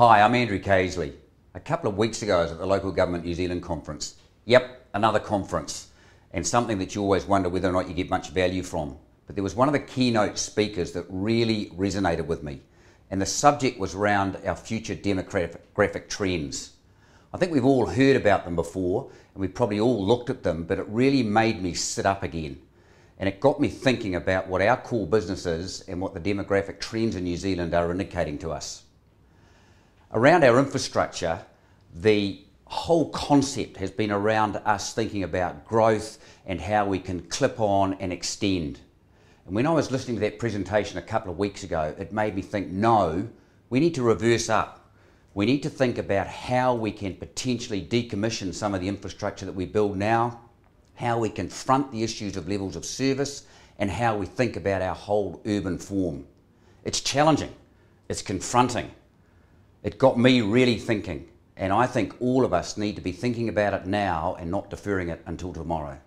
Hi, I'm Andrew Caseley. A couple of weeks ago, I was at the Local Government New Zealand conference. Yep, another conference, and something that you always wonder whether or not you get much value from. But there was one of the keynote speakers that really resonated with me, and the subject was around our future demographic trends. I think we've all heard about them before, and we've probably all looked at them, but it really made me sit up again. And it got me thinking about what our core business is and what the demographic trends in New Zealand are indicating to us. Around our infrastructure, the whole concept has been around us thinking about growth and how we can clip on and extend. And when I was listening to that presentation a couple of weeks ago, it made me think no, we need to reverse up. We need to think about how we can potentially decommission some of the infrastructure that we build now, how we confront the issues of levels of service, and how we think about our whole urban form. It's challenging, it's confronting, it got me really thinking. And I think all of us need to be thinking about it now and not deferring it until tomorrow.